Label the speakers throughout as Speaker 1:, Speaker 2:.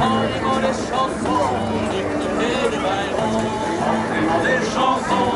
Speaker 1: les les chansons de Bayron. Chantez-moi les chansons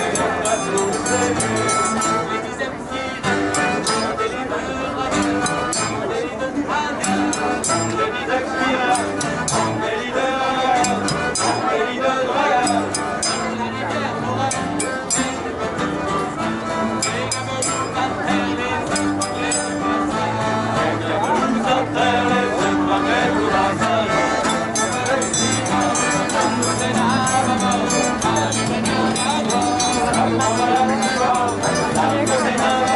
Speaker 1: Gracias.